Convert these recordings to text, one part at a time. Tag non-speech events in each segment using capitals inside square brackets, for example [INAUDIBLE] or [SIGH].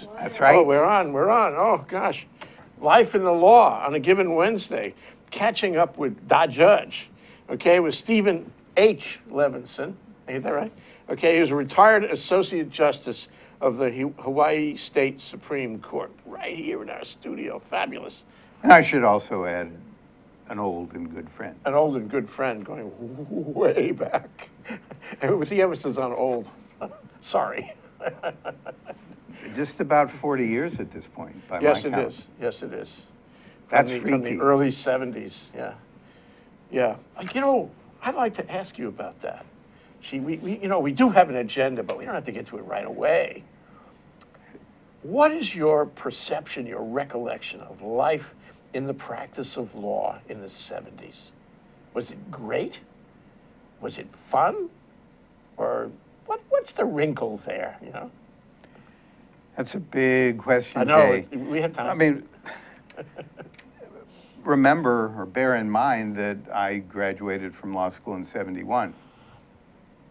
was. That's right. Oh, we're on, we're on. Oh, gosh. Life in the Law on a given Wednesday. Catching up with Da Judge, okay, with Steven H. Levinson. Ain't that right? Okay, he was a retired Associate Justice of the Hawaii State Supreme Court, right here in our studio. Fabulous. And I should also add an old and good friend. An old and good friend going [LAUGHS] way back. And [LAUGHS] with the emphasis on old. [LAUGHS] Sorry. Just about 40 years at this point, by my Yes, it count. is. Yes, it is. That's from the, From the early 70s, yeah. Yeah. Uh, You know, I'd like to ask you about that. See, we, we, you know, we do have an agenda, but we don't have to get to it right away. What is your perception, your recollection of life in the practice of law in the 70s? Was it great? Was it fun? Or what, what's the wrinkle there, you know? That's a big question, I know, Jay. we had time. I mean, [LAUGHS] remember or bear in mind that I graduated from law school in 71.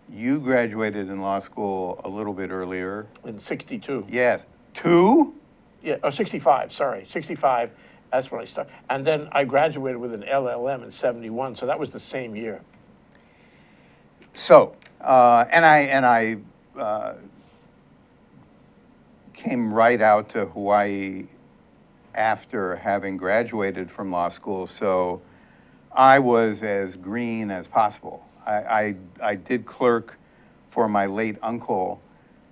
You graduated in law school a little bit earlier. in 62. Yes. Two? Yeah, or 65, sorry, 65, that's when I started. And then I graduated with an LLM in 71, so that was the same year. So, uh, and I, and I uh, came right out to Hawaii after having graduated from law school, so I was as green as possible. I, I, I did clerk for my late uncle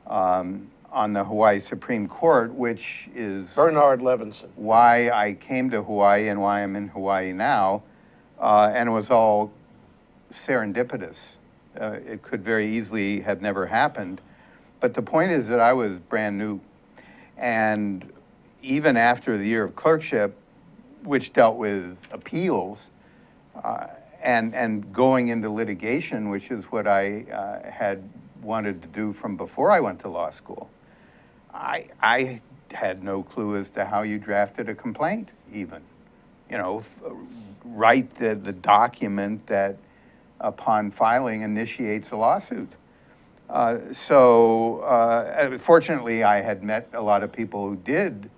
um, on the Hawaii Supreme Court, which is Bernard Levinson. why I came to Hawaii and why I'm in Hawaii now, uh, and it was all serendipitous. Uh, it could very easily have never happened. But the point is that I was brand new. And even after the year of clerkship, which dealt with appeals, uh, and, and going into litigation, which is what I uh, had wanted to do from before I went to law school, I, I had no clue as to how you drafted a complaint, even. You know, write the, the document that, upon filing, initiates a lawsuit. Uh, so, uh, fortunately, I had met a lot of people who did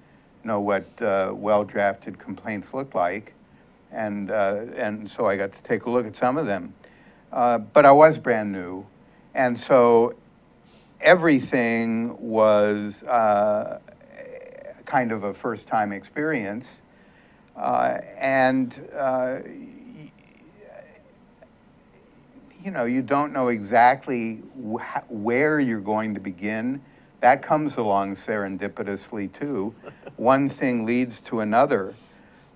know what uh, well-drafted complaints look like, and uh, and so I got to take a look at some of them. Uh, but I was brand new, and so everything was uh, kind of a first-time experience, uh, and uh, you know you don't know exactly wh- where you're going to begin. That comes along serendipitously too. [LAUGHS] One thing leads to another,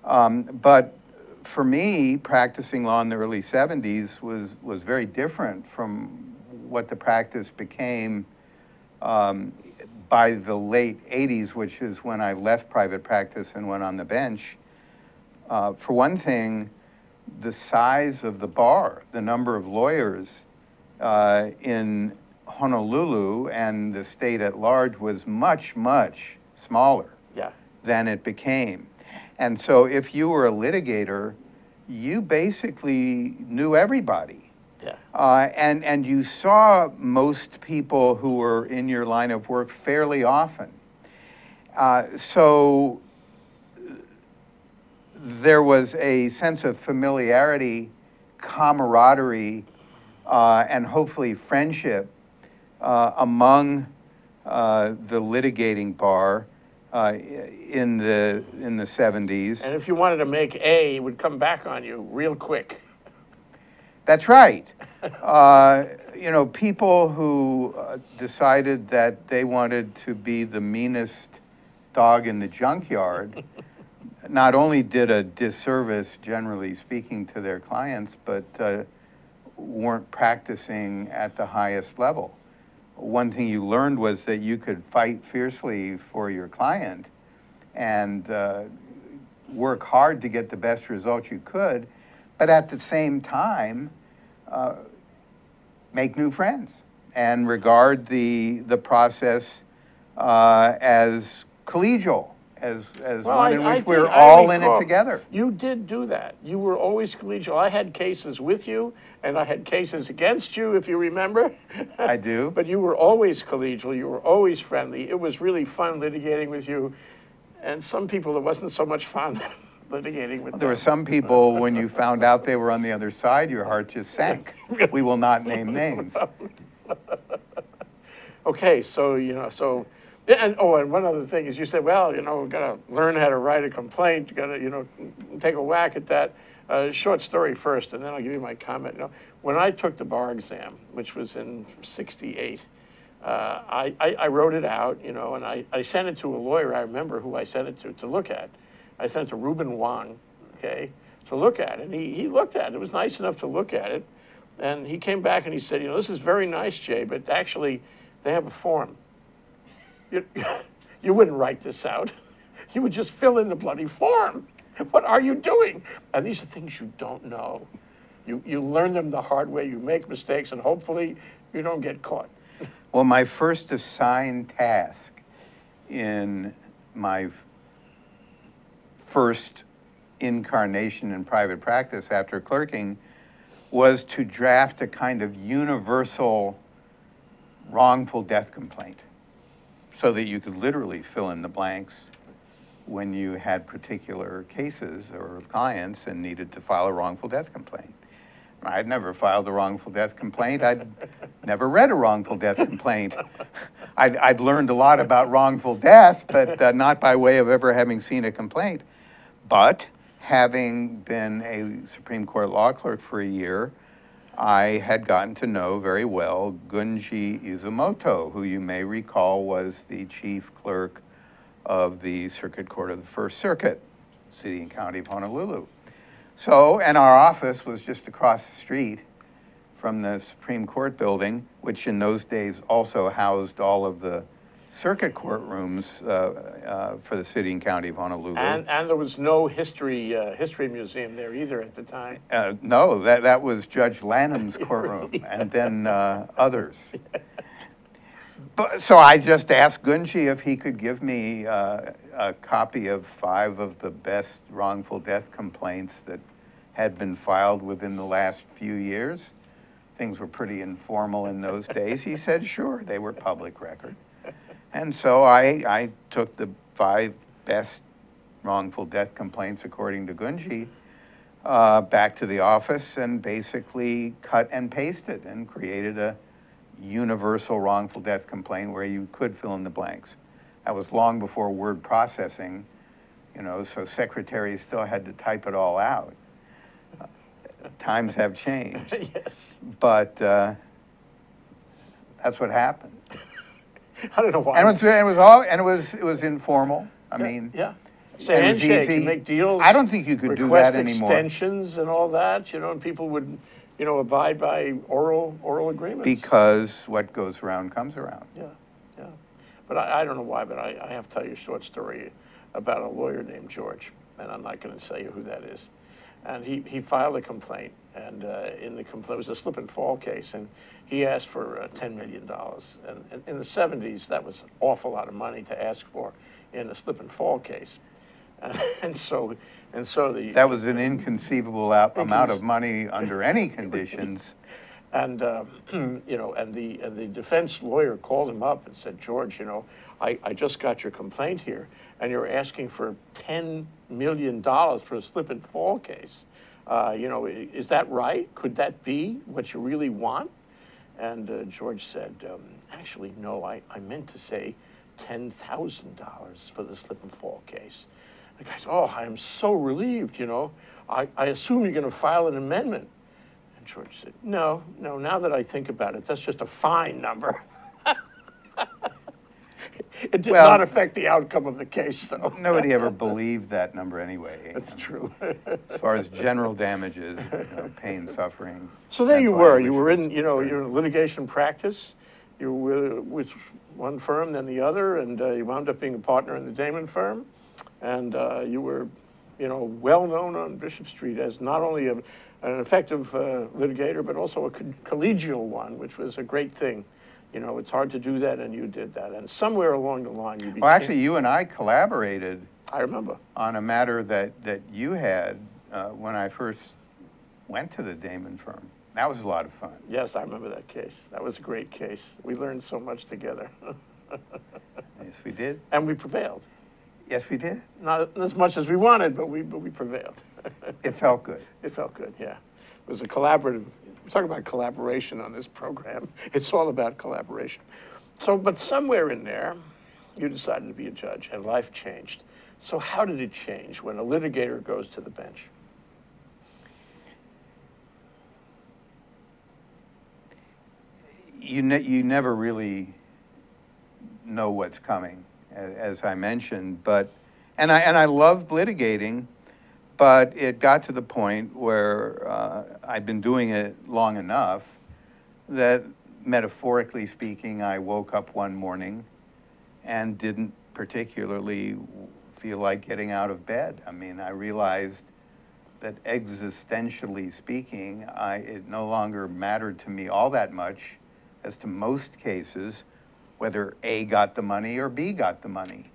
um, but for me, practicing law in the early 70s was, was very different from what the practice became um, by the late 80s, which is when I left private practice and went on the bench. Uh, for one thing, the size of the bar, the number of lawyers uh, in Honolulu and the state at large was much, much smaller Yeah, than it became. And so if you were a litigator, you basically knew everybody. yeah. Uh, and, and you saw most people who were in your line of work fairly often. Uh, so there was a sense of familiarity, camaraderie, uh, and hopefully friendship uh, among uh, the litigating bar uh, in the in the 70s. And if you wanted to make A, it would come back on you real quick. That's right. [LAUGHS] Uh, you know, people who uh, decided that they wanted to be the meanest dog in the junkyard not only did a disservice, generally speaking, to their clients, but uh, weren't practicing at the highest level. One thing you learned was that you could fight fiercely for your client and uh, work hard to get the best result you could, but at the same time, uh, make new friends and regard the, the process uh, as collegial, as, as Well, one I- in which we're think- all in it together. You did do that. You were always collegial. I had cases with you, and I had cases against you, if you remember. I do. [LAUGHS] But you were always collegial, you were always friendly. It was really fun litigating with you. And some people, it wasn't so much fun [LAUGHS] litigating with them. There were some people, when you found out they were on the other side, your heart just sank. [LAUGHS] We will not name names. Okay, so, you know, so, and, oh, and one other thing is you said, well, you know, we've gotta learn how to write a complaint, gotta, you know, take a whack at that. Uh, short story first, and then I'll give you my comment. You know, when I took the bar exam, which was in sixty-eight, uh, I, I, I wrote it out, you know, and I, I sent it to a lawyer, I remember who I sent it to, to look at. I sent it to Reuben Wang, okay, to look at, it. and he, he looked at it, it was nice enough to look at it. And he came back and he said, you know, this is very nice, Jay, but actually, they have a form. You, you wouldn't write this out. You would just fill in the bloody form. What are you doing? And these are things you don't know. You, you learn them the hard way, you make mistakes, and hopefully you don't get caught. Well, my first assigned task in my first incarnation in private practice after clerking was to draft a kind of universal wrongful death complaint so that you could literally fill in the blanks when you had particular cases or clients and needed to file a wrongful death complaint. I'd never filed a wrongful death complaint. I'd never read a wrongful death complaint. I'd, I'd learned a lot about wrongful death, but uh, not by way of ever having seen a complaint. But having been a Supreme Court law clerk for a year, I had gotten to know very well Gunji Izumoto, who you may recall was the chief clerk of the Circuit Court of the First Circuit, City and County of Honolulu. So, and our office was just across the street from the Supreme Court building, which in those days also housed all of the circuit courtrooms uh, uh, for the City and County of Honolulu. And, and there was no history, uh, history museum there either at the time. Uh, no, that, that was Judge Lanham's courtroom, [LAUGHS] and then uh, others. But, so I just asked Gunji if he could give me uh, a copy of five of the best wrongful death complaints that had been filed within the last few years. Things were pretty informal in those days. He said, sure, they were public record. And so I, I took the five best wrongful death complaints according to Gunji uh, back to the office and basically cut and pasted and created a universal wrongful death complaint where you could fill in the blanks. That was long before word processing, you know, so secretaries still had to type it all out. Uh, times have changed. [LAUGHS] Yes. But uh, that's what happened. [LAUGHS] I don't know why. And it was, and it was all, and it was, it was informal. I mean, Yeah. it Say was handshake, easy. make deals. I don't think you could do that anymore. extensions and all that, you know, and people would, you know, abide by oral, oral agreements. Because what goes around comes around. Yeah, yeah. But I, I don't know why, but I, I have to tell you a short story about a lawyer named George, and I'm not gonna tell you who that is. And he, he filed a complaint, and, uh, in the complaint, it was a slip and fall case, and he asked for, uh, ten million dollars. And, and in the seventies, that was an awful lot of money to ask for in a slip and fall case. [LAUGHS] And so, and so the. That was an inconceivable out- amount of money under any conditions. And, uh, [CLEARS THROAT] you know, and the, and the defense lawyer called him up and said, George, you know, I, I just got your complaint here, and you're asking for $10 million for a slip and fall case. Uh, You know, is that right? Could that be what you really want? And uh, George said, um, actually, no, I, I meant to say $10,000 for the slip and fall case. The guy said, oh, I am so relieved, you know. I, I assume you're going to file an amendment. And George said, no, no, now that I think about it, that's just a fine number. [LAUGHS] [LAUGHS] It did Well- not affect the outcome of the case, though. [LAUGHS] Nobody ever believed that number anyway. That's true. As far as general damages, you know, pain, suffering. So there you were, you were in, you know, you're in litigation practice, you were with one firm, then the other, and uh, you wound up being a partner in the Damon firm. And uh, you were, you know, well-known on Bishop Street as not only a- an effective uh, litigator, but also a co- collegial one, which was a great thing. You know, it's hard to do that, and you did that. And somewhere along the line, you became. Well, actually, you and I collaborated I remember. on a matter that, that you had uh, when I first went to the Damon firm That was a lot of fun. Yes, I remember that case. That was a great case. We learned so much together. [LAUGHS] Yes, we did. And we prevailed. Yes, we did. Not as much as we wanted, but we, but we prevailed. [LAUGHS] It felt good. It felt good, yeah. It was a collaborative, we talk about collaboration on this program. It's all about collaboration. So, but somewhere in there, you decided to be a judge and life changed. So how did it change when a litigator goes to the bench? You ne- you never really know what's coming, as I mentioned, but, and I, and I loved litigating, but it got to the point where uh, I'd been doing it long enough that metaphorically speaking, I woke up one morning and didn't particularly feel like getting out of bed. I mean, I realized that existentially speaking, I, it no longer mattered to me all that much as to most cases whether A got the money or B got the money.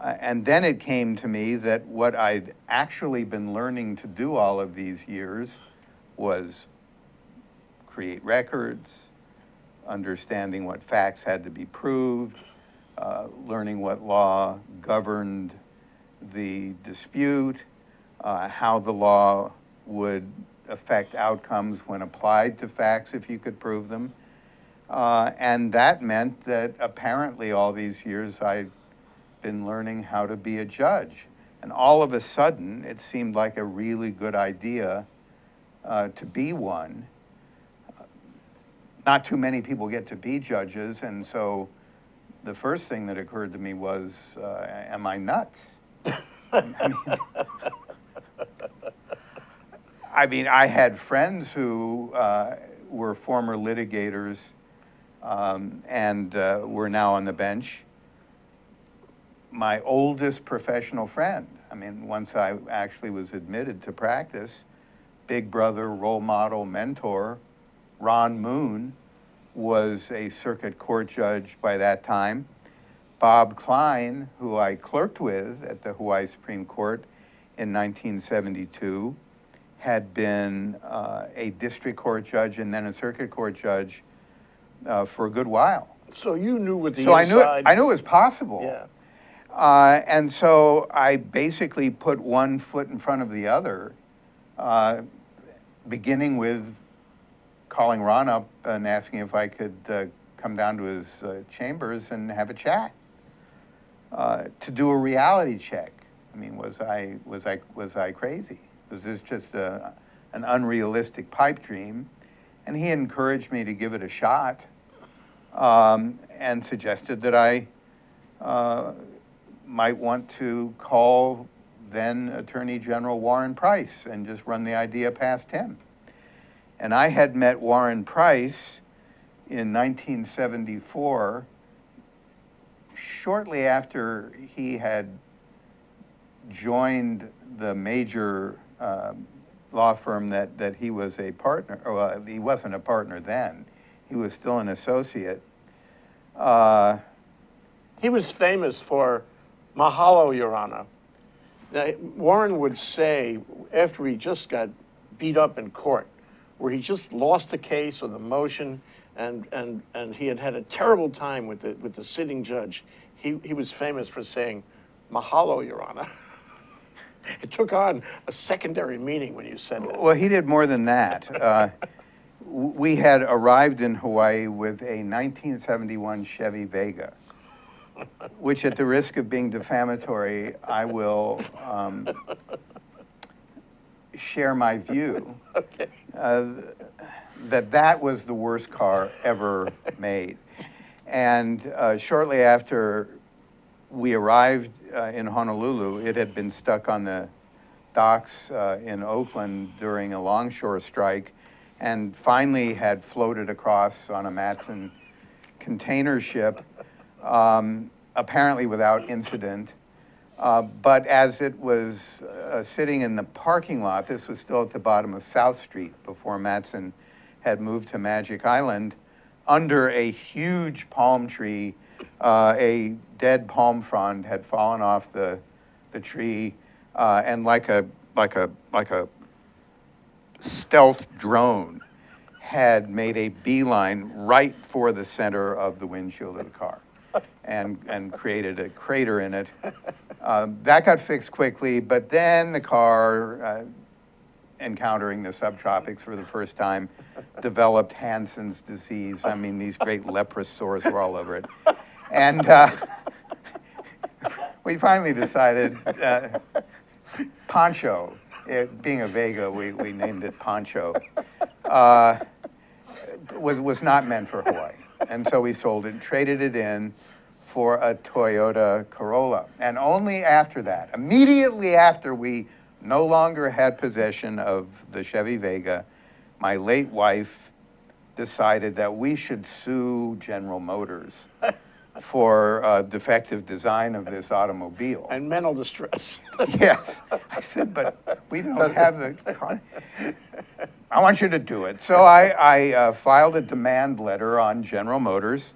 Uh, and then it came to me that what I'd actually been learning to do all of these years was create records, understanding what facts had to be proved, uh, learning what law governed the dispute, uh, how the law would affect outcomes when applied to facts if you could prove them. Uh, and that meant that apparently all these years I'd been learning how to be a judge. And all of a sudden, it seemed like a really good idea uh, to be one. Not too many people get to be judges, and so the first thing that occurred to me was, uh, am I nuts? I mean, I mean, I had friends who uh, were former litigators um, and uh, were now on the bench. My oldest professional friend, I mean, once I actually was admitted to practice, big brother, role model, mentor, Ron Moon was a circuit court judge by that time. Bob Klein, who I clerked with at the Hawaii Supreme Court in 1972, had been uh, a district court judge and then a circuit court judge uh, for a good while. So you knew what the so I knew it, I knew it was possible. Yeah. Uh, and so I basically put one foot in front of the other, uh, beginning with calling Ron up and asking if I could uh, come down to his uh, chambers and have a chat uh, to do a reality check. I mean, was I was I was I crazy? Was this just a, an unrealistic pipe dream? And he encouraged me to give it a shot um, and suggested that I uh, might want to call then Attorney General Warren Price and just run the idea past him. And I had met Warren Price in 1974, shortly after he had joined the major um, law firm that, that he was a partner, well, he wasn't a partner then, he was still an associate. Uh, He was famous for Mahalo, Your Honor. Now, Warren would say, after he just got beat up in court, where he just lost the case or the motion, and, and, and he had had a terrible time with the, with the sitting judge, he, he was famous for saying, Mahalo, Your Honor. [LAUGHS] It took on a secondary meaning when you said that. Well, he did more than that. Uh, we had arrived in Hawaii with a 1971 Chevy Vega, which, at the risk of being defamatory, I will um, share my view Okay. uh, that that was the worst car ever made. And uh, shortly after we arrived uh, in Honolulu, it had been stuck on the docks uh, in Oakland during a longshore strike and finally had floated across on a Matson container ship, um, apparently without incident. Uh, but as it was uh, sitting in the parking lot, this was still at the bottom of South Street before Matson had moved to Magic Island, under a huge palm tree, uh, a dead palm frond had fallen off the, the tree, uh, and like a, like a, like a stealth drone, had made a beeline right for the center of the windshield of the car and, and created a crater in it. Um, that got fixed quickly, but then the car, uh, encountering the subtropics for the first time, developed Hansen's disease. I mean, these great leprous sores were all over it. And uh, we finally decided uh, Poncho, it, being a Vega, we, we named it Poncho, uh, was, was not meant for Hawaii. And so we sold it, traded it in for a Toyota Corolla. And only after that, immediately after we no longer had possession of the Chevy Vega, my late wife decided that we should sue General Motors for uh, defective design of this automobile. And mental distress. [LAUGHS] Yes. I said, but we don't have the, I want you to do it. So I, I uh, filed a demand letter on General Motors.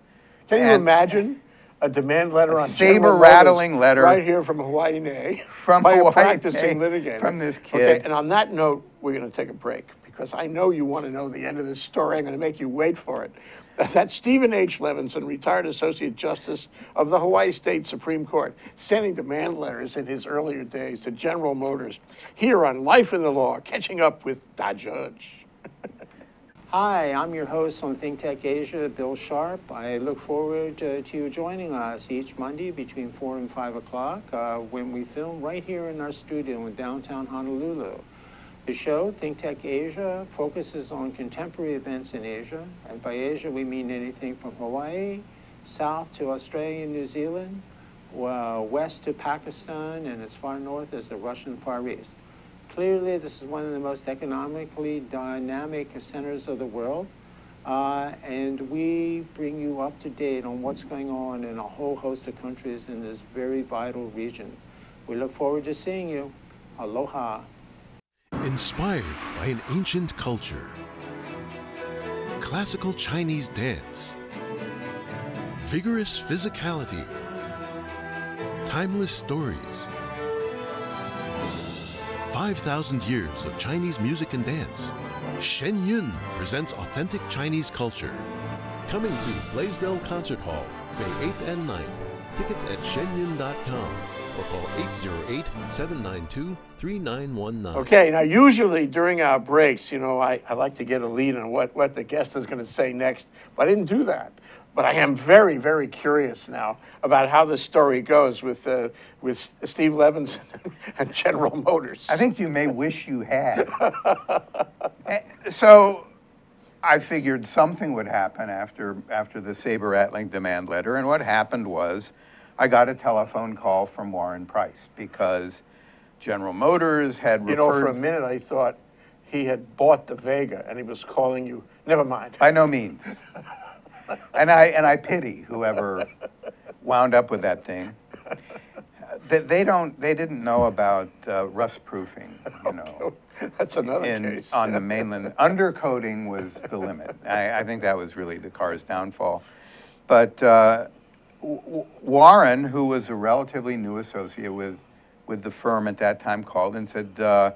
Can you imagine a demand letter on General saber-rattling Motors letter right here from Hawaii Nay From by a practicing Nay, litigator from this kid. Okay, and on that note, we're going to take a break because I know you want to know the end of this story. I'm going to make you wait for it. [LAUGHS] That's Steven H. Levinson, retired Associate Justice of the Hawaii State Supreme Court, sending demand letters in his earlier days to General Motors here on Life in the Law, catching up with the judge. [LAUGHS] Hi, I'm your host on ThinkTech Asia, Bill Sharp. I look forward uh, to you joining us each Monday between 4 and 5 o'clock uh, when we film right here in our studio in downtown Honolulu. The show, ThinkTech Asia, focuses on contemporary events in Asia. And by Asia, we mean anything from Hawaii, south to Australia and New Zealand, uh, west to Pakistan, and as far north as the Russian Far East. Clearly, this is one of the most economically dynamic centers of the world, uh, and we bring you up to date on what's going on in a whole host of countries in this very vital region. We look forward to seeing you. Aloha. Inspired by an ancient culture, classical Chinese dance, vigorous physicality, timeless stories, 5,000 years of Chinese music and dance, Shen Yun presents authentic Chinese culture. Coming to Blaisdell Concert Hall, May 8th and 9th. Tickets at shenyun.com or call 808 792 3919. Okay, now usually during our breaks, you know, I, I like to get a lead on what, what the guest is going to say next, but I didn't do that. But I am very, very curious now about how this story goes with, uh, with Steve Levinson [LAUGHS] and General Motors. I think you may [LAUGHS] wish you had. [LAUGHS] Eh, So I figured something would happen after, after the saber rattling demand letter. And what happened was I got a telephone call from Warren Price because General Motors had you know, for a minute I thought he had bought the Vega and he was calling you. Never mind. By no means. And I, and I pity whoever wound up with that thing. They, they don't, they didn't know about uh, rust proofing, you know. [LAUGHS] That's another in, case. on the mainland. Undercoating was the limit. I, I think that was really the car's downfall. But uh, Warren, who was a relatively new associate with, with the firm at that time, called and said, uh,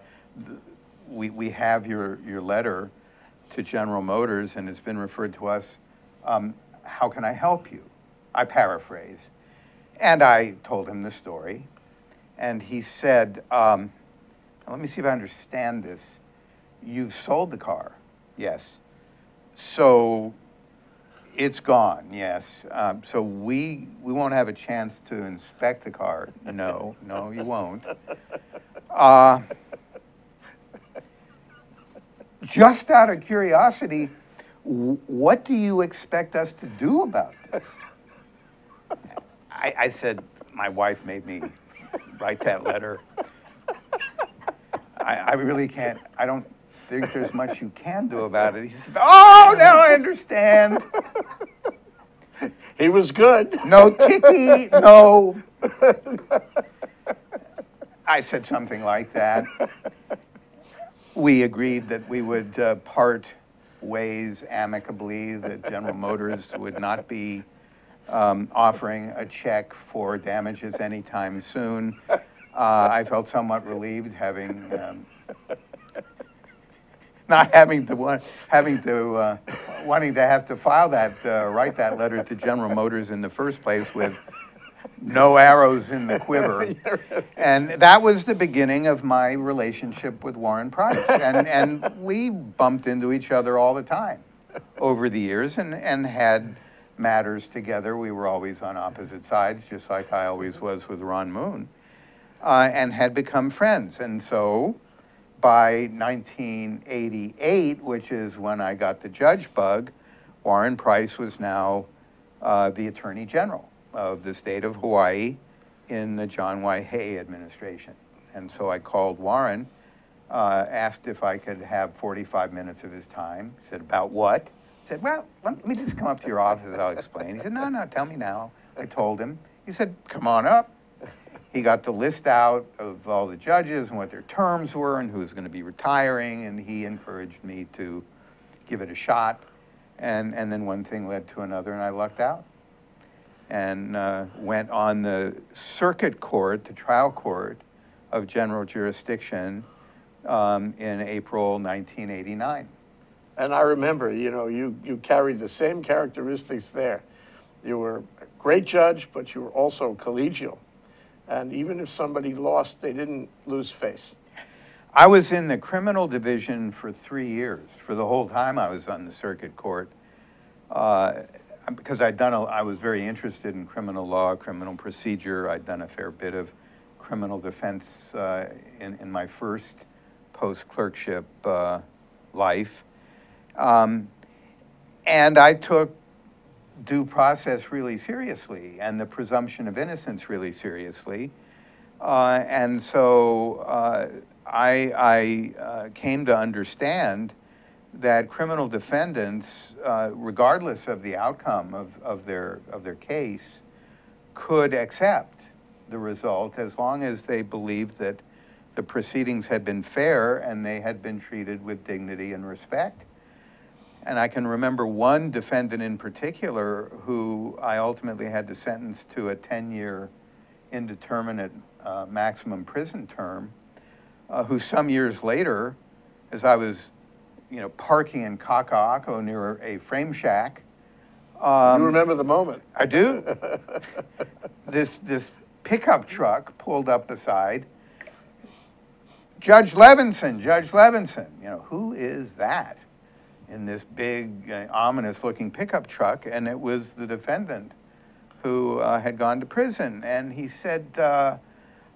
we, we have your, your letter to General Motors and it's been referred to us. Um, how can I help you? I paraphrase. And I told him the story. And he said, um, let me see if I understand this. You've sold the car, yes. So it's gone, yes. Um, so we we won't have a chance to inspect the car. No, [LAUGHS] no, you won't. [LAUGHS] Uh, just out of curiosity, what do you expect us to do about this? I, I said, my wife made me write that letter. [LAUGHS] I, I really can't, I don't think there's much you can do about it. He said, oh, now I understand. he was good. No ticky, no. I said something like that. We agreed that we would uh, part ways amicably, that General Motors would not be um, offering a check for damages anytime soon. Uh, I felt somewhat relieved having um, not having to want, having to, uh, wanting to have to file that, uh, write that letter to General Motors in the first place with no arrows in the quiver. [LAUGHS] And that was the beginning of my relationship with Warren Price. And, and we bumped into each other all the time over the years and, and had matters together. We were always on opposite sides, just like I always was with Ron Moon, uh, and had become friends. And so by 1988, which is when I got the judge bug, Warren Price was now uh, the Attorney General of the state of Hawaii in the John Waihee administration. And so I called Warren, uh, asked if I could have 45 minutes of his time. He said, About what? I said, Well, let me just come up to your office, I'll explain. He said, No, no, tell me now. I told him. He said, Come on up. He got the list out of all the judges and what their terms were and who was going to be retiring, and he encouraged me to give it a shot. And, and then one thing led to another, and I lucked out and uh, went on the circuit court, the trial court of general jurisdiction um, in April 1989. And I remember, you know, you, you carried the same characteristics there. You were a great judge, but you were also collegial. And even if somebody lost, they didn't lose face. I was in the criminal division for three years. For the whole time I was on the circuit court, uh, because I'd done, a, I was very interested in criminal law, criminal procedure. I'd done a fair bit of criminal defense uh, in, in my first post clerkship uh, life. Um, and I took due process really seriously and the presumption of innocence really seriously. Uh, and so uh, I, I uh, came to understand that criminal defendants, uh, regardless of the outcome of, of, their, of their case, could accept the result as long as they believed that the proceedings had been fair and they had been treated with dignity and respect. And I can remember one defendant in particular who I ultimately had to sentence to a 10 year indeterminate uh, maximum prison term, uh, who some years later, as I was you know, parking in Kaka'ako near a frame shack. Um, you remember the moment. I do. [LAUGHS] this, this pickup truck pulled up beside. Judge Levinson, Judge Levinson. You know, who is that? In this big, uh, ominous looking pickup truck, and it was the defendant who uh, had gone to prison. And he said, uh,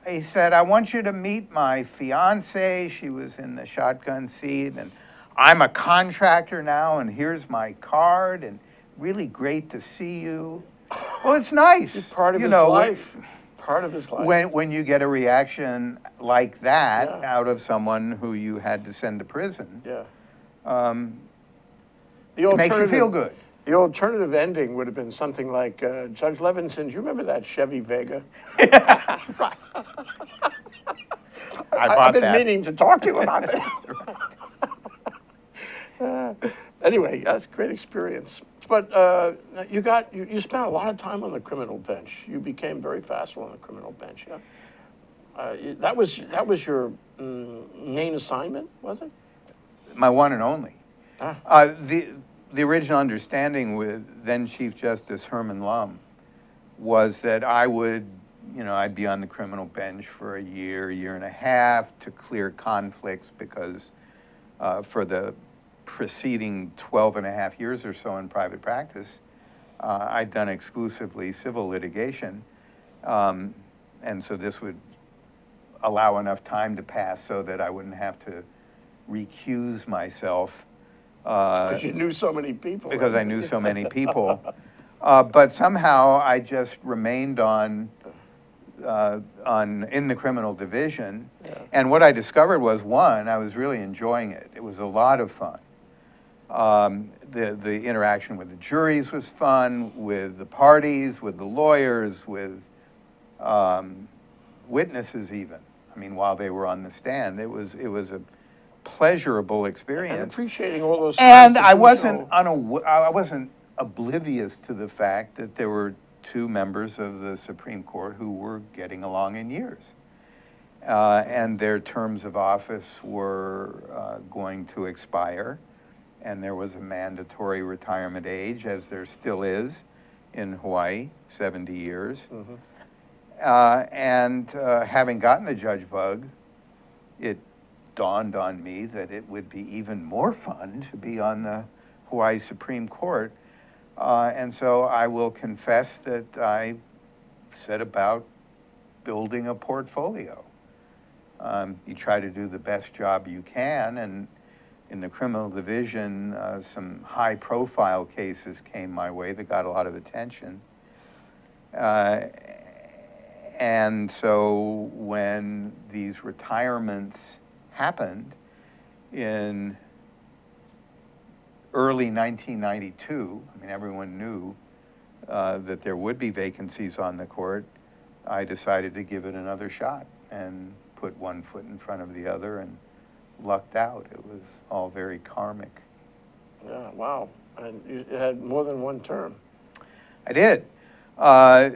he said, I want you to meet my fiance. She was in the shotgun seat, and I'm a contractor now, and here's my card, and really great to see you. Well, it's nice. It's part of you his know, life. part of his life. When, when you get a reaction like that Yeah. out of someone who you had to send to prison, yeah. um, The it makes you alternative- feel good. The alternative ending would have been something like uh, Judge Levinson. Do you remember that Chevy Vega? [LAUGHS] [LAUGHS] I I- bought I've been that. meaning to talk to you about [LAUGHS] that. Uh, anyway, that's a great experience. But uh, you got you, you spent a lot of time on the criminal bench. You became very facile on the criminal bench. Yeah. Uh, that was that was your mm, main assignment, was it? my one and only. Uh, the, the original understanding with then Chief Justice Herman Lum was that I would, you know, I'd be on the criminal bench for a year, year and a half to clear conflicts because uh, for the preceding 12 and a half years or so in private practice, uh, I'd done exclusively civil litigation. Um, and so this would allow enough time to pass so that I wouldn't have to recuse myself uh, Because you knew so many people. because I knew so [LAUGHS] many people. Uh, but somehow I just remained on, uh, on, in the criminal division. Yeah. And what I discovered was, one, I was really enjoying it. It was a lot of fun. Um, the, the interaction with the juries was fun, with the parties, with the lawyers, with um, witnesses even. I mean, while they were on the stand, it was, it was a pleasurable and experience. appreciating all those. And I wasn't constitutional- unaw- I wasn't oblivious to the fact that there were two members of the Supreme Court who were getting along in years. uh, and their terms of office were uh, going to expire, and there was a mandatory retirement age, as there still is in Hawaii, 70 years. Uh, and uh, having gotten the judge bug, it dawned on me that it would be even more fun to be on the Hawaii Supreme Court. Uh, and so I will confess that I set about building a portfolio. Um, you try to do the best job you can, and in the criminal division, uh, some high profile cases came my way that got a lot of attention. Uh, and so when these retirements happened in early 1992, I mean, everyone knew uh, that there would be vacancies on the court. I decided to give it another shot and put one foot in front of the other and lucked out. It was all very karmic. Yeah, wow. And you had more than one term. I did. Uh,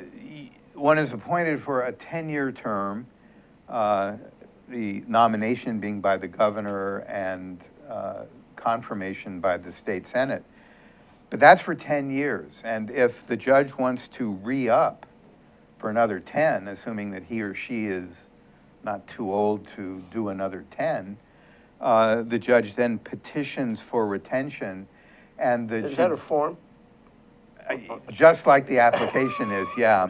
one is appointed for a 10 year term, uh, the nomination being by the governor and uh, confirmation by the state senate. But that's for 10 years. And if the judge wants to re up for another 10, assuming that he or she is not too old to do another 10, uh, the judge then petitions for retention. And the Is that a form? Just like the application is, yeah.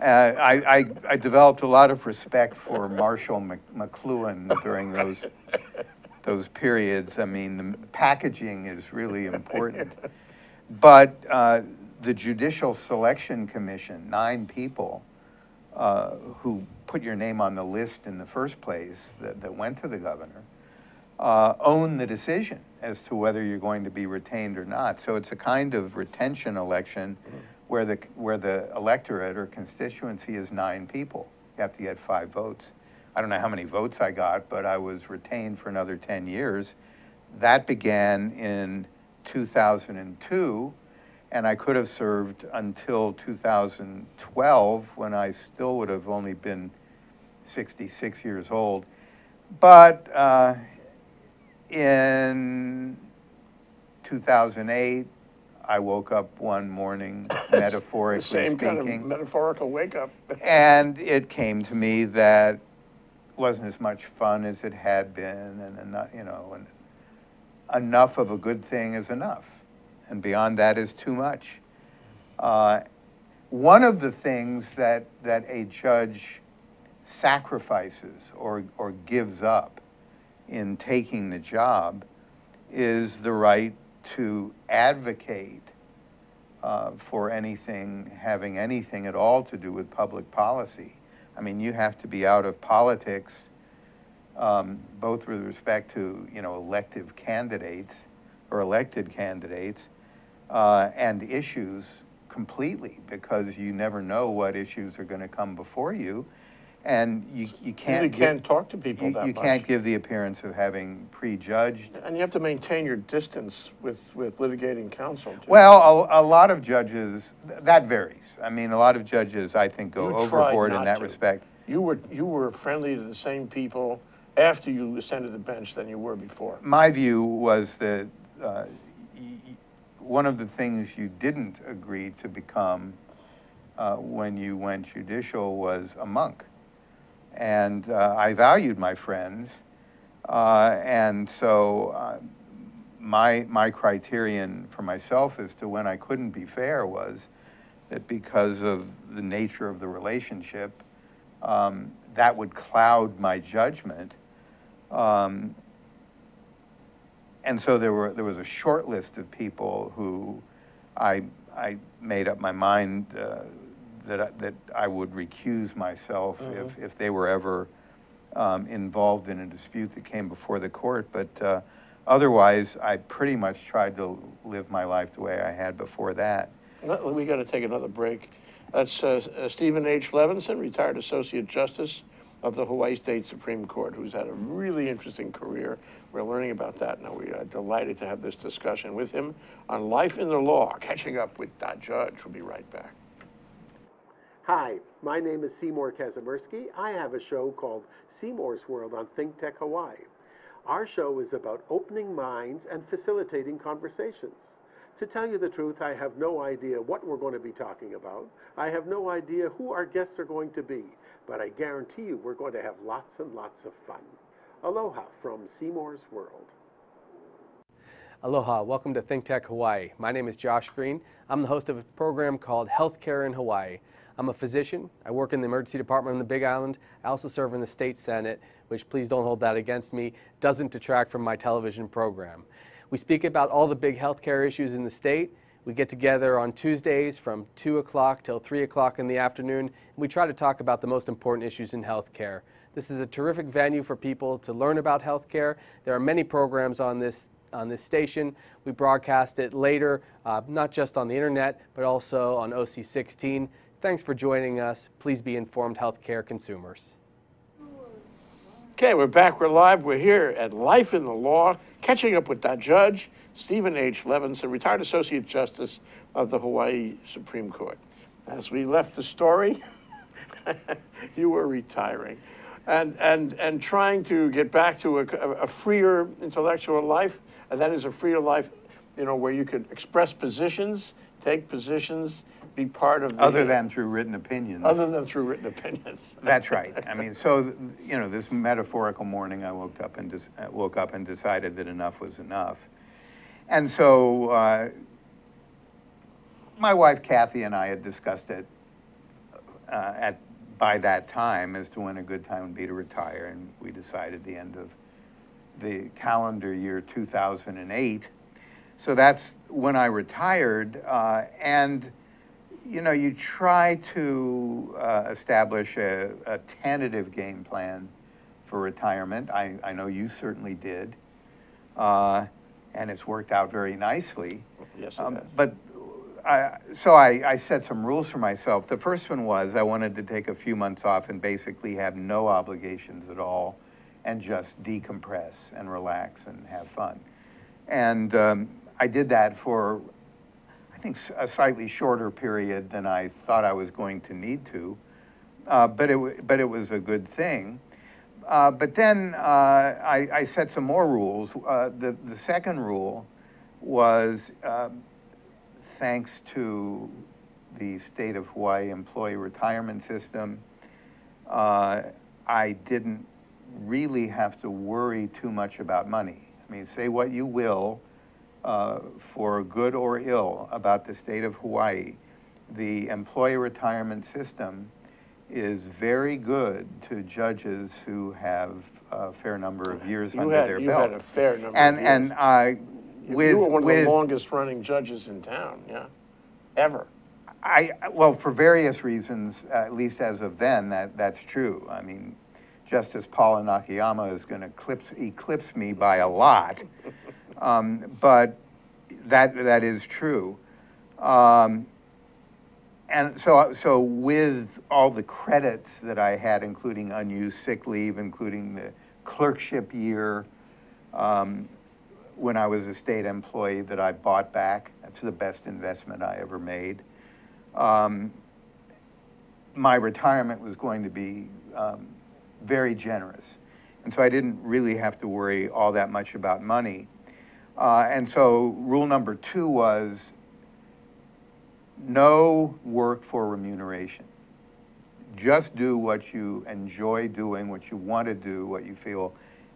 Uh, I, I, I developed a lot of respect for Marshall Mc- McLuhan during those, those periods. I mean, the packaging is really important. But uh, the Judicial Selection Commission, nine people uh, who put your name on the list in the first place that, that went to the governor, uh, own the decision as to whether you're going to be retained or not. So it's a kind of retention election where the, where the electorate or constituency is nine people. You have to get five votes. I don't know how many votes I got, but I was retained for another 10 years. That began in 2002, and I could have served until 2012 when I still would have only been 66 years old. But uh, in 2008, I woke up one morning, [COUGHS] metaphorically same kind of metaphorical wake-up. and it came to me that it wasn't as much fun as it had been, and enough, you know, and enough of a good thing is enough, and beyond that is too much. Uh, one of the things that that a judge sacrifices or or gives up in taking the job is the right to advocate uh, for anything having anything at all to do with public policy. I mean, you have to be out of politics, um, both with respect to you know elective candidates or elected candidates uh, and issues completely because you never know what issues are going to come before you, and you you can't You can't talk to people you, that you can't give the appearance of having prejudged And you have to maintain your distance with, with litigating counsel. too. Well, a, a lot of judges, th- that varies. I mean, a lot of judges, I think, go You overboard in that to. respect. You were, you were friendly to the same people after you ascended the bench than you were before. My view was that uh, one of the things you didn't agree to become uh, when you went judicial was a monk. And uh, I valued my friends. Uh, and so uh, my, my criterion for myself as to when I couldn't be fair was that because of the nature of the relationship, um, that would cloud my judgment. Um, and so there were there was a short list of people who I I made up my mind uh, that I, that I would recuse myself if if they were ever um, involved in a dispute that came before the court. But uh, otherwise, I pretty much tried to live my life the way I had before that. We got to take another break. That's uh, Steven H. Levinson, retired Associate Justice of the Hawaii State Supreme Court, who's had a really interesting career. We're learning about that now. We are delighted to have this discussion with him on life in the law, catching up with that judge. We'll be right back. Hi, my name is Seymour Kazimirski. I have a show called Seymour's World on ThinkTech Hawaii. Our show is about opening minds and facilitating conversations. To tell you the truth, I have no idea what we're going to be talking about. I have no idea who our guests are going to be, but I guarantee you we're going to have lots and lots of fun. Aloha from Seymour's World. Aloha, welcome to ThinkTech Hawaii. My name is Josh Green. I'm the host of a program called Healthcare in Hawaii. I'm a physician. I work in the emergency department on the Big Island. I also serve in the state senate, which please don't hold that against me, doesn't detract from my television program. We speak about all the big healthcare issues in the state. We get together on Tuesdays from 2 o'clock till 3 o'clock in the afternoon, and we try to talk about the most important issues in healthcare. This is a terrific venue for people to learn about healthcare. There are many programs on this on this station. We broadcast it later, uh, not just on the internet, but also on OC16. Thanks for joining us. Please be informed healthcare consumers. Okay, we're back. We're live. We're here at Life in the Law, catching up with that judge, Steven H. Levinson, retired Associate Justice of the Hawaii Supreme Court. As we left the story, [LAUGHS] you were retiring and, and, and trying to get back to a, a freer intellectual life and that is a freer life, you know, where you could express positions, take positions, be part of the. Other than through written opinions. Other than through written opinions. [LAUGHS] That's right. I mean, so, you know, this metaphorical morning, I woke up and, uh, woke up and decided that enough was enough. And so, uh, my wife Kathy and I had discussed it uh, at, by that time as to when a good time would be to retire, and we decided the end of the calendar year 2008. So that's when I retired. Uh, and, you know, you try to uh, establish a, a, tentative game plan for retirement. I, I know you certainly did. Uh, and it's worked out very nicely. Yes, it um, has. But I, so I, I, set some rules for myself. The first one was I wanted to take a few months off and basically have no obligations at all and just decompress and relax and have fun. And um, I did that for, I think, a slightly shorter period than I thought I was going to need to, uh, but, it, but it was a good thing. Uh, but then uh, I, I, set some more rules. Uh, the, the second rule was um, thanks to the state of Hawaii employee retirement system, uh, I didn't really have to worry too much about money. I mean, say what you will, uh, for good or ill, about the state of Hawaii. The employee retirement system is very good to judges who have a fair number of years you under had, their you belt. You had a fair number and, of years. And uh, with, you were one with, of the longest running judges in town, yeah, ever. I, well, for various reasons, at least as of then, that, that's true. I mean, Justice Paula Nakayama is going to eclipse, eclipse me by a lot. [LAUGHS] Um, but that, that is true. Um, and so, so with all the credits that I had, including unused sick leave, including the clerkship year, um, when I was a state employee that I bought back, that's the best investment I ever made. Um, my retirement was going to be um, very generous. And so I didn't really have to worry all that much about money. Uh, and so rule number two was no work for remuneration. Just do what you enjoy doing, what you want to do, what you feel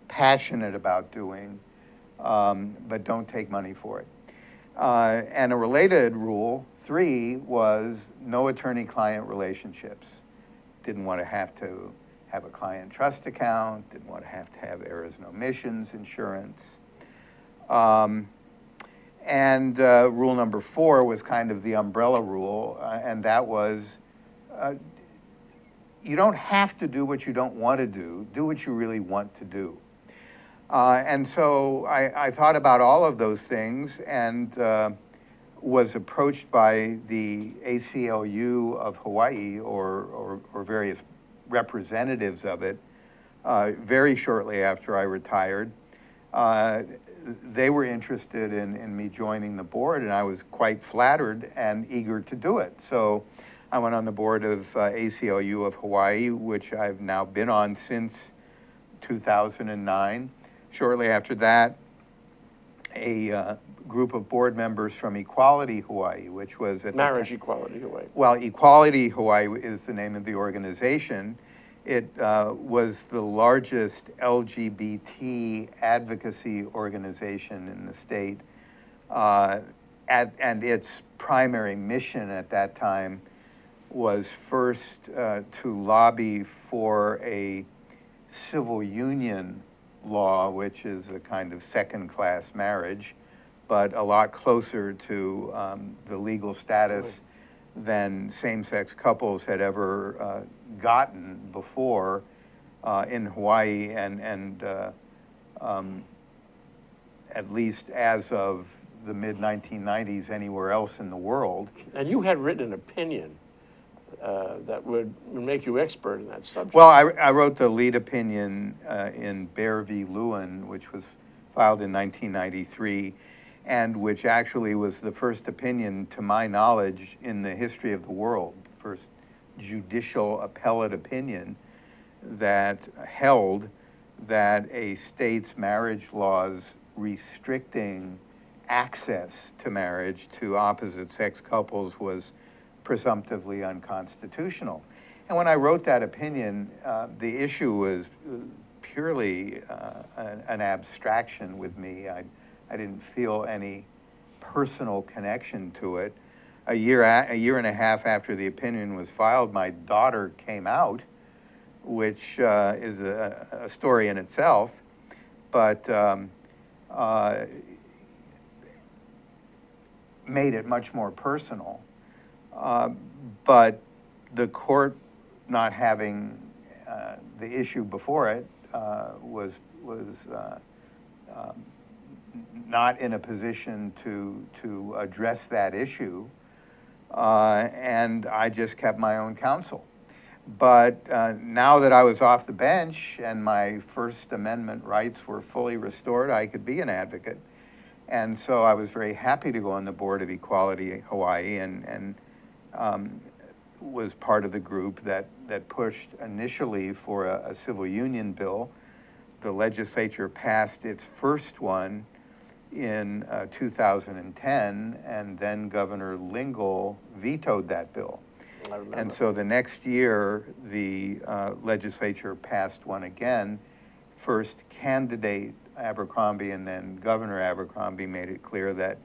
passionate about doing, um, but don't take money for it. Uh, and a related rule, three, was no attorney-client relationships. Didn't want to have to have a client trust account, didn't want to have to have errors and omissions insurance. Um, and uh, rule number four was kind of the umbrella rule, uh, and that was uh, you don't have to do what you don't want to do, do what you really want to do. Uh, and so I, I, thought about all of those things and uh, was approached by the ACLU of Hawaii or, or, or various representatives of it uh, very shortly after I retired. Uh, they were interested in, in me joining the board, and I was quite flattered and eager to do it. So I went on the board of uh, ACLU of Hawaii, which I've now been on since 2009. Shortly after that, a uh, group of board members from Equality Hawaii, which was at Marriage equality, Hawaii. well, Equality Hawaii is the name of the organization. It uh, was the largest LGBT advocacy organization in the state. Uh, at, and its primary mission at that time was first uh, to lobby for a civil union law, which is a kind of second class marriage, but a lot closer to um, the legal status than same sex couples had ever uh, gotten before uh, in Hawaii and, and uh, um, at least as of the mid 1990s anywhere else in the world. And you had written an opinion uh, that would would make you expert in that subject. Well, I, I wrote the lead opinion uh, in Baehr v. Lewin, which was filed in 1993, and which actually was the first opinion, to my knowledge, in the history of the world, first judicial appellate opinion that held that a state's marriage laws restricting access to marriage to opposite sex couples was presumptively unconstitutional. And when I wrote that opinion, uh, the issue was purely uh, an, an abstraction with me. I, I didn't feel any personal connection to it. A year, a, year and a half after the opinion was filed, my daughter came out, which uh, is a, a story in itself. But um, uh, made it much more personal. Uh, but the court not having uh, the issue before it uh, was was uh, um, not in a position to to address that issue, uh, and I just kept my own counsel. But uh, now that I was off the bench and my First Amendment rights were fully restored, I could be an advocate. And so I was very happy to go on the board of Equality Hawaii and, and um, was part of the group that, that pushed initially for a, a civil union bill. The legislature passed its first one in uh, 2010, and then Governor Lingle vetoed that bill. And so the next year, the uh, legislature passed one again. First candidate Abercrombie and then Governor Abercrombie made it clear that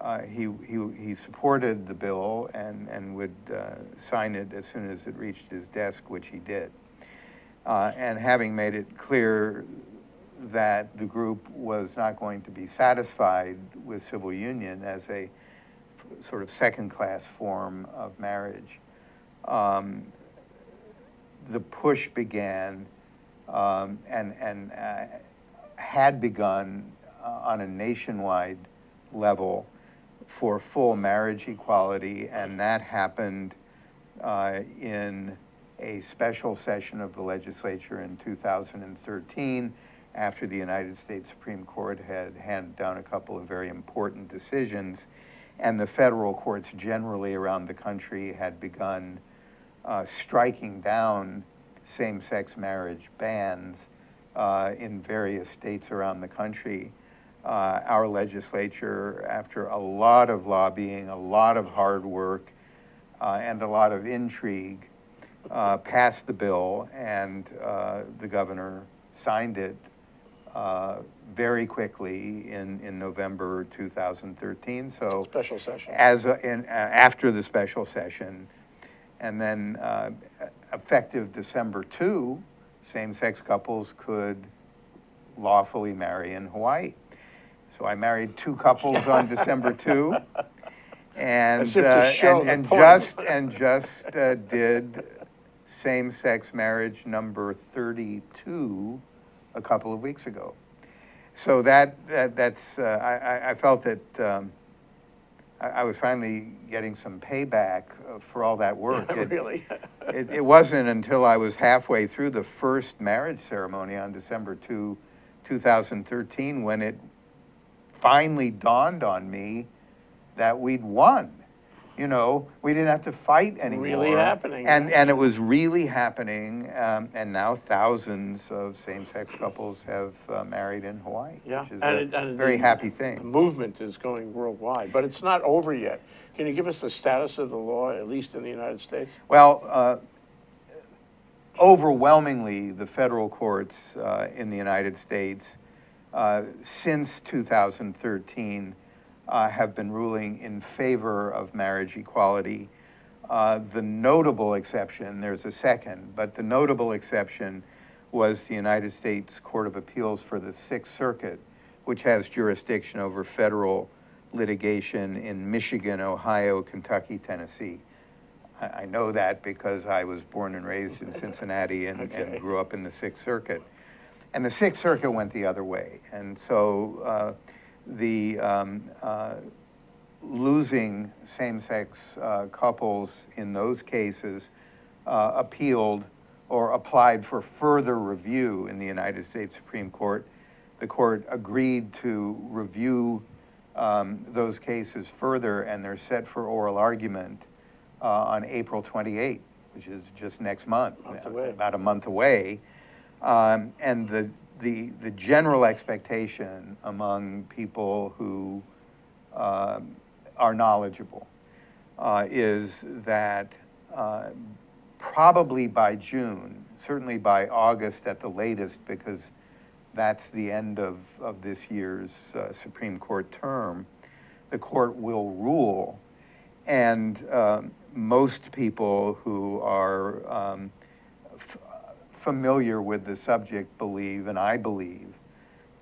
uh, he, he, he supported the bill and, and would uh, sign it as soon as it reached his desk, which he did. Uh, and having made it clear that the group was not going to be satisfied with civil union as a sort of second-class form of marriage, um, the push began um, and, and uh, had begun uh, on a nationwide level for full marriage equality, and that happened uh, in a special session of the legislature in 2013 after the United States Supreme Court had handed down a couple of very important decisions, and the federal courts generally around the country had begun uh, striking down same-sex marriage bans uh, in various states around the country. Uh, our legislature, after a lot of lobbying, a lot of hard work, uh, and a lot of intrigue, uh, passed the bill, and uh, the governor signed it uh, very quickly in, in November 2013. So Special session. as a, in, uh, after the special session, and then uh, effective December 2, same-sex couples could lawfully marry in Hawaii. So I married two couples on December [LAUGHS] 2, and As if to uh, and, and just and just uh, did same-sex marriage number 32 a couple of weeks ago. So that, that that's uh, I, I- felt that. Um, I, I was finally getting some payback uh, for all that [LAUGHS] work. It- Really? It, it wasn't until I was halfway through the first marriage ceremony on December 2, 2013, when it finally dawned on me that we'd won. You know, we didn't have to fight anymore. Really happening, And, and it was really happening, um, and now thousands of same-sex couples have uh, married in Hawaii, Yeah. which is and a and very the- happy thing. The movement is going worldwide, but it's not over yet. Can you give us the status of the law, at least in the United States? Well, uh, overwhelmingly, the federal courts uh, in the United States, uh, since 2013, uh, have been ruling in favor of marriage equality. Uh, The notable exception, there's a second, but the notable exception was the United States Court of Appeals for the Sixth Circuit, which has jurisdiction over federal litigation in Michigan, Ohio, Kentucky, Tennessee. I, I know that because I was born and raised in Cincinnati and, Okay. and grew up in the Sixth Circuit. And the Sixth Circuit went the other way. And so uh, the um, uh, losing same-sex uh, couples in those cases uh, appealed or applied for further review in the United States Supreme Court. The court agreed to review um, those cases further, and they're set for oral argument uh, on April 28, which is just next month, Month away. about a month away. Um, and the, the, the general expectation among people who um, are knowledgeable uh, is that uh, probably by June, certainly by August at the latest, because that's the end of, of this year's uh, Supreme Court term, the court will rule. And um, most people who are um, familiar with the subject believe, and I believe,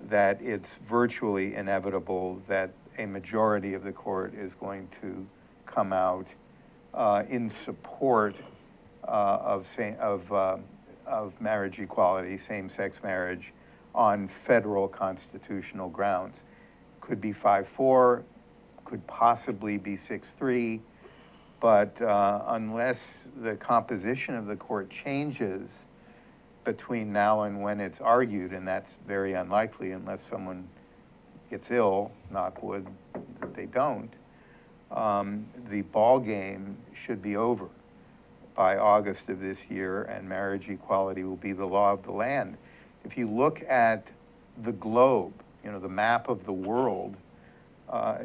that it's virtually inevitable that a majority of the court is going to come out uh, in support uh, of, of, uh, of marriage equality, same-sex marriage, on federal constitutional grounds. Could be 5-4, could possibly be 6-3, but uh, unless the composition of the court changes between now and when it's argued, and that's very unlikely unless someone gets ill, knock wood, that they don't, um, the ball game should be over by August of this year, and marriage equality will be the law of the land. If you look at the globe, you know, the map of the world, uh,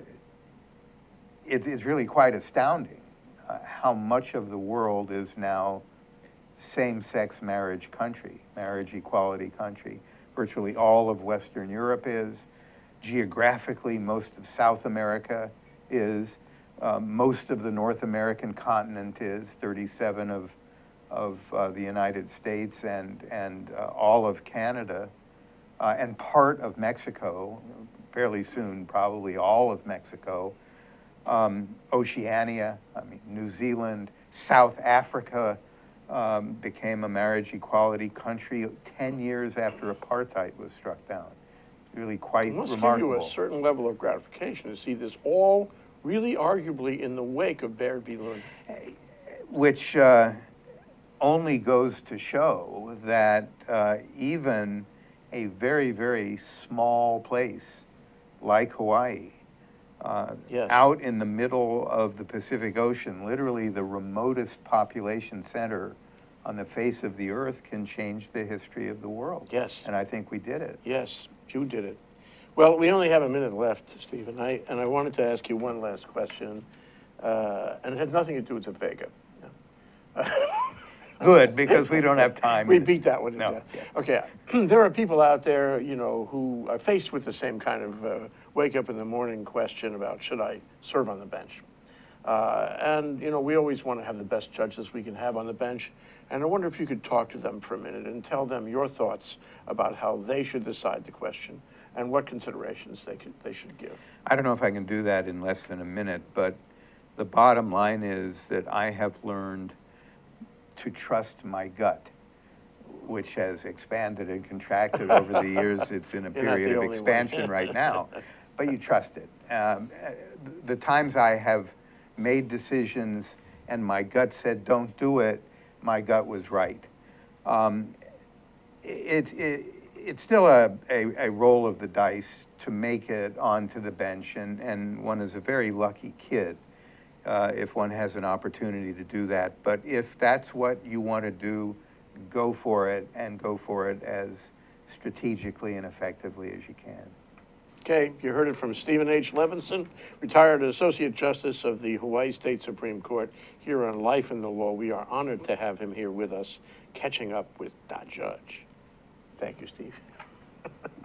it is really quite astounding uh, how much of the world is now same-sex marriage country, marriage equality country. Virtually all of Western Europe is. Geographically, most of South America is. Uh, most of the North American continent is. 37 of of uh, the United States and and uh, all of Canada, uh, and part of Mexico. Fairly soon, probably all of Mexico um, Oceania, I mean, New Zealand, South Africa um, became a marriage equality country 10 years after apartheid was struck down. Really quite It must give you a certain level of gratification to see this all really arguably in the wake of Baehr v. Lewin. which uh, only goes to show that uh, even a very, very small place like Hawaii, uh, Yes. out in the middle of the Pacific Ocean, literally the remotest population center on the face of the earth, can change the history of the world. Yes. And I think we did it. Yes, you did it. Well, we only have a minute left, Steven, I, and I wanted to ask you one last question, uh, and it had nothing to do with the Vega. [LAUGHS] Good, because we don't have time. [LAUGHS] We beat that one to No, death. Okay, [CLEARS THROAT] there are people out there, you know, who are faced with the same kind of uh, wake up in the morning question about should I serve on the bench? Uh, and, you know, we always want to have the best judges we can have on the bench. And I wonder if you could talk to them for a minute and tell them your thoughts about how they should decide the question and what considerations they could, they should give. I don't know if I can do that in less than a minute, but the bottom line is that I have learned to trust my gut, which has expanded and contracted over the years. [LAUGHS] It's in a period of expansion [LAUGHS] right now, but you trust it. Um, the times I have made decisions and my gut said, don't do it, my gut was right. Um, it, it, it's still a, a, a roll of the dice to make it onto the bench, and, and one is a very lucky kid uh, if one has an opportunity to do that. But if that's what you want to do, go for it and go for it as strategically and effectively as you can. Okay, you heard it from Steven H. Levinson, retired Associate Justice of the Hawaii State Supreme Court, here on Life in the Law. We are honored to have him here with us, catching up with that judge. Thank you, Steve. [LAUGHS]